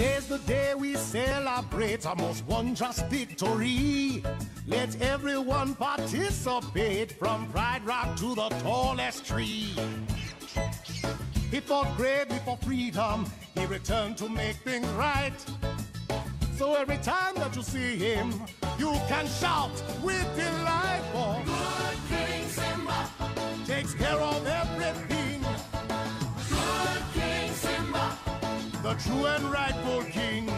the day we celebrate our most wondrous victory. Let everyone participate from Pride Rock to the tallest tree. He fought bravely for freedom, he returned to make things right. So every time that you see him, you can shout with delight. For Good King Simba takes care of the true and rightful king.